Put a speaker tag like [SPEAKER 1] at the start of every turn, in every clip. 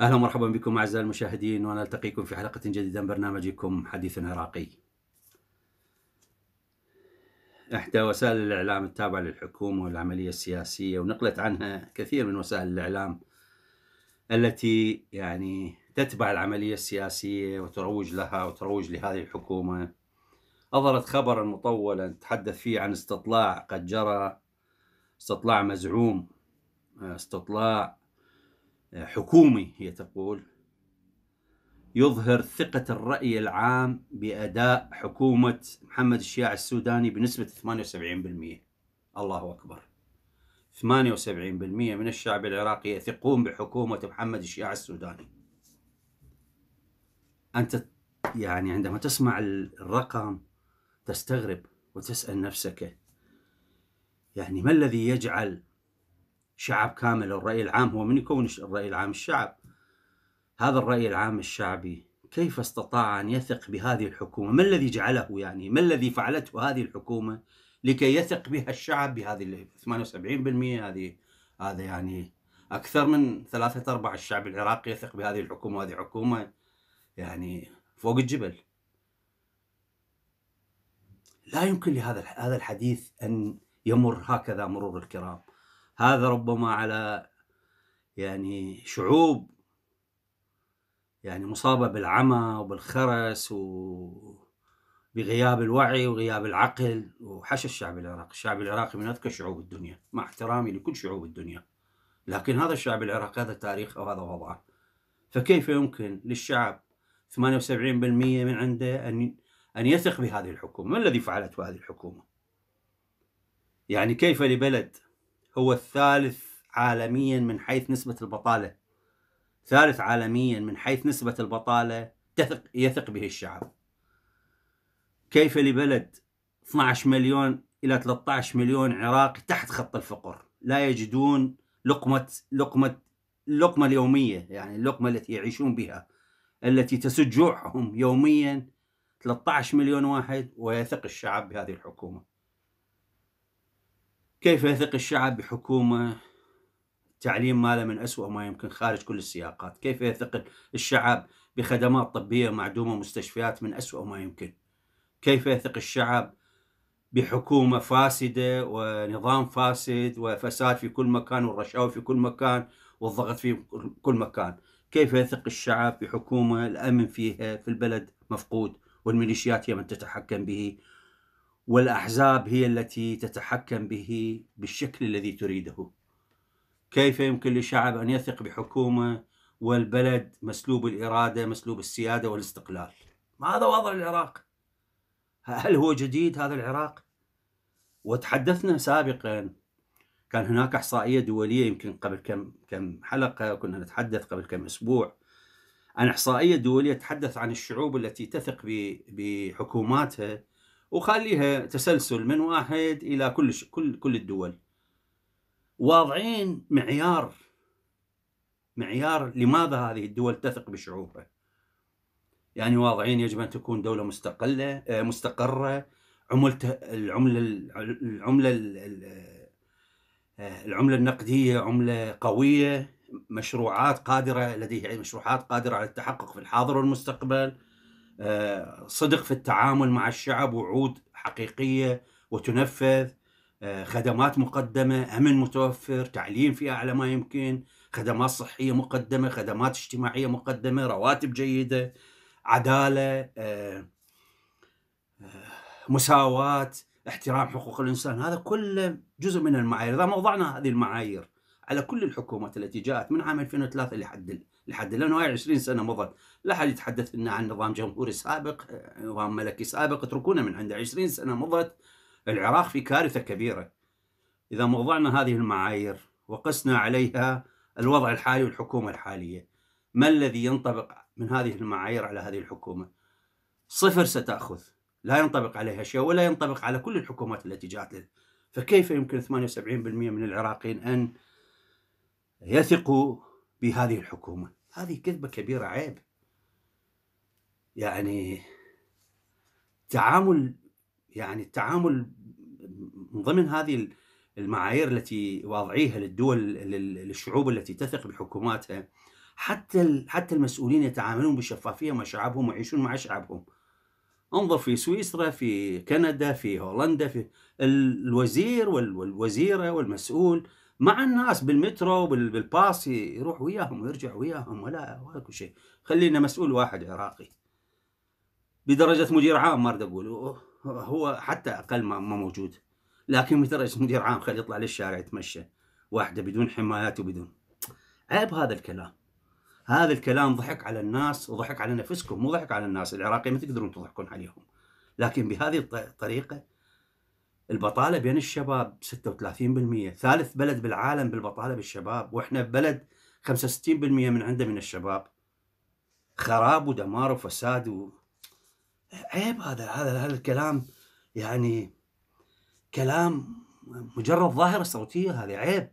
[SPEAKER 1] أهلا ومرحبا بكم أعزائي المشاهدين ونلتقيكم في حلقة جديدة من برنامجكم حديث عراقي. إحدى وسائل الإعلام التابعة للحكومة والعملية السياسية ونقلت عنها كثير من وسائل الإعلام التي يعني تتبع العملية السياسية وتروج لها وتروج لهذه الحكومة. أظهرت خبرا مطولا تحدث فيه عن استطلاع قد جرى استطلاع مزعوم استطلاع حكومي هي تقول. يظهر ثقة الرأي العام بأداء حكومة محمد الشياع السوداني بنسبة 78% الله أكبر. 78% من الشعب العراقي يثقون بحكومة محمد الشياع السوداني. أنت يعني عندما تسمع الرقم تستغرب وتسأل نفسك يعني ما الذي يجعل شعب كامل الرأي العام هو من يكون الرأي العام الشعب؟ هذا الرأي العام الشعبي كيف استطاع أن يثق بهذه الحكومة؟ ما الذي جعله يعني؟ ما الذي فعلته هذه الحكومة؟ لكي يثق بها الشعب بهذه 78% هذه هذا يعني أكثر من ثلاثة أرباع الشعب العراقي يثق بهذه الحكومة هذه حكومة يعني فوق الجبل. لا يمكن لهذا هذا الحديث أن يمر هكذا مرور الكرام. هذا ربما على يعني شعوب يعني مصابة بالعمى وبالخرس وبغياب الوعي وغياب العقل وحش الشعب العراقي الشعب العراقي من أذكى شعوب الدنيا مع احترامي لكل شعوب الدنيا. لكن هذا الشعب العراقي هذا تاريخه وهذا وضعه فكيف يمكن للشعب 78% من عنده أن أن يثق بهذه الحكومة؟ ما الذي فعلته هذه الحكومة؟ يعني كيف لبلد هو الثالث عالميا من حيث نسبة البطالة ثالث عالميا من حيث نسبة البطالة تثق يثق به الشعب؟ كيف لبلد 12 مليون إلى 13 مليون عراقي تحت خط الفقر؟ لا يجدون لقمة لقمة اللقمة اليومية يعني اللقمة التي يعيشون بها التي تسد جوعهم يوميا 13 مليون واحد ويثق الشعب بهذه الحكومة. كيف يثق الشعب بحكومة؟ تعليم ماله من أسوأ ما يمكن خارج كل السياقات. كيف يثق الشعب بخدمات طبية معدومة مستشفيات من أسوأ ما يمكن؟ كيف يثق الشعب بحكومة فاسدة ونظام فاسد وفساد في كل مكان والرشاوى في كل مكان والضغط في كل مكان كيف يثق الشعب بحكومة الأمن فيها في البلد مفقود والميليشيات هي من تتحكم به والأحزاب هي التي تتحكم به بالشكل الذي تريده. كيف يمكن للشعب أن يثق بحكومة والبلد مسلوب الإرادة، مسلوب السيادة والاستقلال؟ هذا وضع العراق. هل هو جديد هذا العراق؟ وتحدثنا سابقا كان هناك إحصائية دولية يمكن قبل كم كم حلقة كنا نتحدث قبل كم أسبوع عن إحصائية دولية تتحدث عن الشعوب التي تثق بحكوماتها وخليها تسلسل من واحد إلى كل. كل كل الدول واضعين معيار معيار لماذا هذه الدول تثق بشعوبها يعني واضعين يجب أن تكون دولة مستقلة آه، مستقرة. عملة العملة العملة آه، العملة النقدية عملة قوية. مشروعات قادرة لديها مشروعات قادرة على التحقق في الحاضر والمستقبل. آه، صدق في التعامل مع الشعب وعود حقيقية وتنفذ. خدمات مقدمة أمن متوفر تعليم في أعلى ما يمكن. خدمات صحية مقدمة خدمات اجتماعية مقدمة رواتب جيدة. عدالة آه، مساواة احترام حقوق الإنسان هذا كله جزء من المعايير. إذا ما وضعنا هذه المعايير على كل الحكومات التي جاءت من عام 2003 لحد لحد الآن هاي 20 سنة مضت لا أحد يتحدث لنا عن نظام جمهوري سابق نظام ملكي سابق اتركونا من عنده 20 سنة مضت. العراق في كارثة كبيرة. إذا وضعنا هذه المعايير وقسنا عليها الوضع الحالي والحكومة الحالية ما الذي ينطبق من هذه المعايير على هذه الحكومة. صفر ستأخذ. لا ينطبق عليها شيء ولا ينطبق على كل الحكومات التي جاءت فكيف يمكن 78% من العراقيين أن يثقوا بهذه الحكومة؟ هذه كذبة كبيرة عيب. يعني تعامل يعني التعامل من ضمن هذه المعايير التي واضعيها للدول للشعوب التي تثق بحكوماتها حتى حتى المسؤولين يتعاملون بشفافية مع شعبهم ويعيشون مع شعبهم. انظر في سويسرا في كندا في هولندا في الوزير والوزيرة والمسؤول مع الناس بالمترو بالباص يروح وياهم ويرجع وياهم ولا كل شيء. خلينا مسؤول واحد عراقي. بدرجة مدير عام ما أريد أقول. هو حتى أقل ما, ما موجود. لكن بدرجة مدير عام خليه يطلع للشارع يتمشى. واحدة بدون حمايات وبدون. عيب هذا الكلام. هذا الكلام ضحك على الناس وضحك على نفسكم مو ضحك على الناس العراقيين ما تقدرون تضحكون عليهم. لكن بهذه الطريقة البطالة بين الشباب 36% ثالث بلد بالعالم بالبطالة بالشباب وإحنا بلد 65% من عنده من الشباب. خراب ودمار وفساد و... عيب هذا هذا هذا الكلام يعني كلام مجرد ظاهرة صوتية هذه عيب.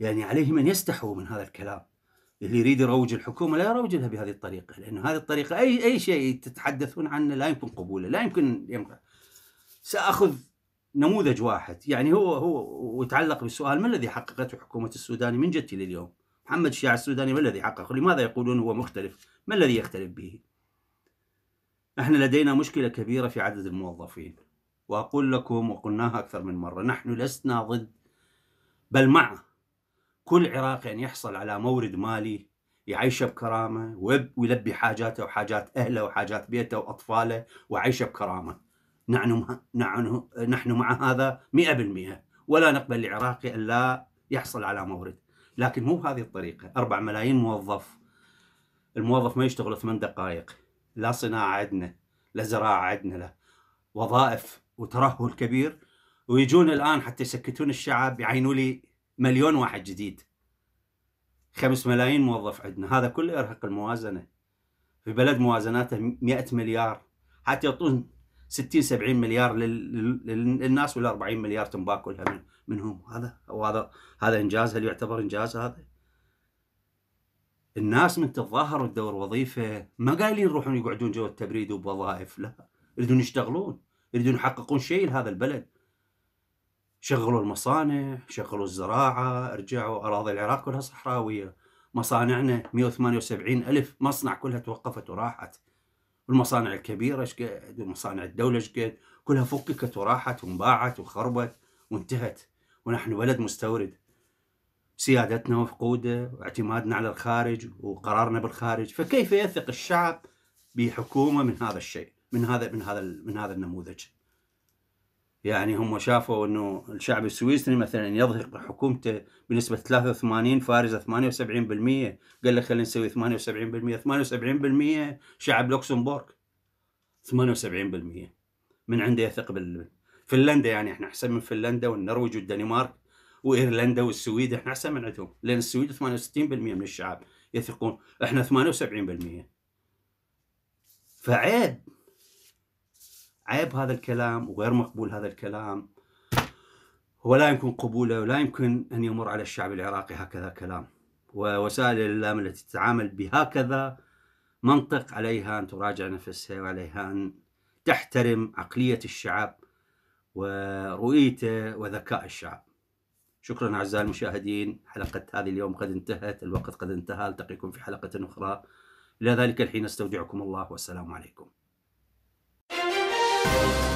[SPEAKER 1] يعني عليهم ان يستحوا من هذا الكلام. اللي يريد يروج الحكومة لا يروج لها بهذه الطريقة لأنه هذه الطريقة أي أي شيء تتحدثون عنه لا يمكن قبوله لا يمكن يمكن سأخذ نموذج واحد يعني هو هو ويتعلق بالسؤال ما الذي حققته حكومة السوداني من جدتي لليوم؟ محمد الشيع السوداني ما الذي حققه؟ لماذا يقولون هو مختلف؟ ما الذي يختلف به؟ إحنا لدينا مشكلة كبيرة في عدد الموظفين وأقول لكم وقلناها أكثر من مرة نحن لسنا ضد بل مع كل عراقي أن يحصل على مورد مالي يعيشه بكرامة ويلبي حاجاته وحاجات أهله وحاجات بيته وأطفاله وعيشه بكرامة. نحن, نحن, نحن مع هذا مئة بالمئة. ولا نقبل العراقي أن لا يحصل على مورد. لكن مو بهذه الطريقة. أربع ملايين موظف. الموظف ما يشتغل ثمان دقائق. لا صناعة عندنا لا زراعة عندنا لا. وظائف وترهل كبير. ويجون الآن حتى يسكتون الشعب يعينوا لي مليون واحد جديد. خمس ملايين موظف عندنا. هذا كله يرهق الموازنة. في بلد موازناته 100 مليار. حتى يعطون 60 70 مليار للناس ولا 40 مليار تنباك كلها منهم. هذا وهذا هذا إنجاز. هل يعتبر إنجاز هذا؟ الناس من تتظاهر وتدور وظيفة. ما قايلين يروحون يقعدون جوا التبريد وبوظائف. لا. يريدون يشتغلون. يريدون يحققون شيء لهذا البلد. شغلوا المصانع شغلوا الزراعة رجعوا أراضي العراق كلها صحراوية. مصانعنا 178 ألف مصنع كلها توقفت وراحت. والمصانع الكبيرة شقد ومصانع الدولة شقد كلها فككت وراحت وانباعت وخربت وانتهت. ونحن بلد مستورد. سيادتنا مفقودة واعتمادنا على الخارج وقرارنا بالخارج. فكيف يثق الشعب بحكومة من هذا الشيء من هذا من هذا من هذا النموذج؟ يعني هم شافوا إنه الشعب السويسري مثلا يظهر حكومته بنسبة 83 فارزة 78% قال لك خلينا نسوي 78% 78% شعب لوكسمبورغ. 78% من عنده يثق بال فنلندا يعني إحنا أحسن من فنلندا والنرويج والدنمارك وإيرلندا والسويد إحنا أحسن من عندهم لأن السويد 68% من الشعب يثقون إحنا 78% فعيب. عيب هذا الكلام وغير مقبول هذا الكلام. ولا يمكن قبوله ولا يمكن أن يمر على الشعب العراقي هكذا كلام. ووسائل الإعلام التي تتعامل بهكذا منطق عليها أن تراجع نفسها وعليها أن تحترم عقلية الشعب ورؤيته وذكاء الشعب. شكرا أعزائي المشاهدين حلقة هذه اليوم قد انتهت الوقت قد انتهى ألتقيكم في حلقة أخرى. إلى ذلك الحين أستودعكم الله والسلام عليكم. Música